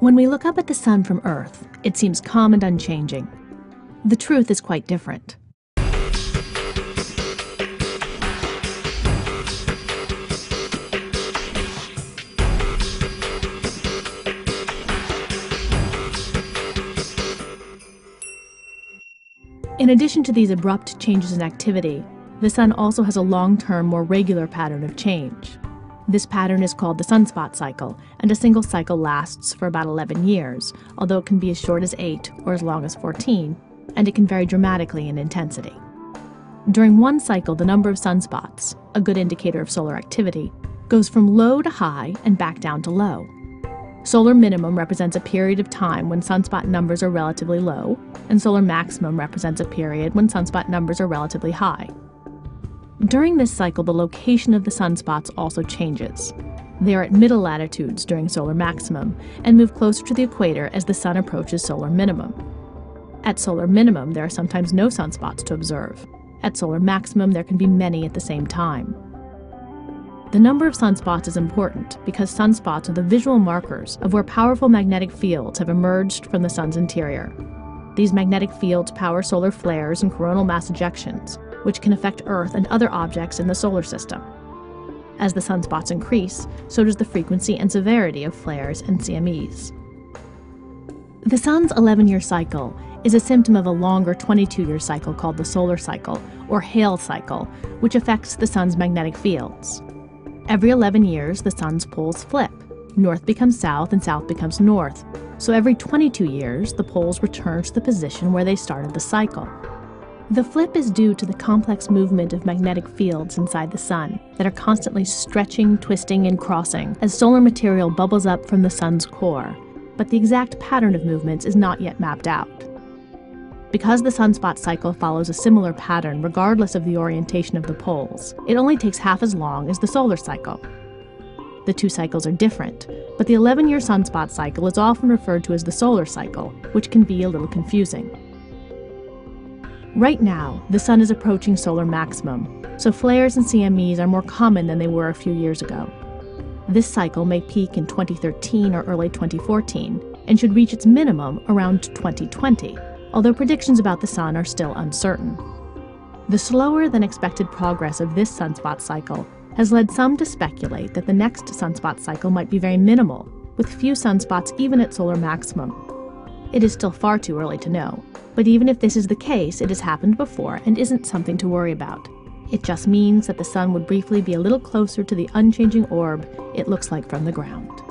When we look up at the sun from Earth, it seems calm and unchanging. The truth is quite different. In addition to these abrupt changes in activity, the sun also has a long term, more regular pattern of change. This pattern is called the sunspot cycle, and a single cycle lasts for about 11 years, although it can be as short as 8 or as long as 14, and it can vary dramatically in intensity. During one cycle, the number of sunspots, a good indicator of solar activity, goes from low to high and back down to low. Solar minimum represents a period of time when sunspot numbers are relatively low, and solar maximum represents a period when sunspot numbers are relatively high. During this cycle, the location of the sunspots also changes. They are at middle latitudes during solar maximum and move closer to the equator as the sun approaches solar minimum. At solar minimum, there are sometimes no sunspots to observe. At solar maximum, there can be many at the same time. The number of sunspots is important because sunspots are the visual markers of where powerful magnetic fields have emerged from the sun's interior. These magnetic fields power solar flares and coronal mass ejections, which can affect Earth and other objects in the solar system. As the sunspots increase, so does the frequency and severity of flares and CMEs. The sun's 11 year cycle is a symptom of a longer 22 year cycle called the solar cycle, or Hale cycle, which affects the sun's magnetic fields. Every 11 years, the sun's poles flip. North becomes south and south becomes north. So every 22 years, the poles return to the position where they started the cycle. The flip is due to the complex movement of magnetic fields inside the sun that are constantly stretching, twisting, and crossing as solar material bubbles up from the sun's core, but the exact pattern of movements is not yet mapped out. Because the sunspot cycle follows a similar pattern regardless of the orientation of the poles, it only takes half as long as the solar cycle. The two cycles are different, but the 11 year sunspot cycle is often referred to as the solar cycle, which can be a little confusing. Right now, the sun is approaching solar maximum, so flares and CMEs are more common than they were a few years ago. This cycle may peak in 2013 or early 2014 and should reach its minimum around 2020, although predictions about the sun are still uncertain. The slower than expected progress of this sunspot cycle has led some to speculate that the next sunspot cycle might be very minimal, with few sunspots even at solar maximum. It is still far too early to know, but even if this is the case, it has happened before and isn't something to worry about. It just means that the sun would briefly be a little closer to the unchanging orb it looks like from the ground.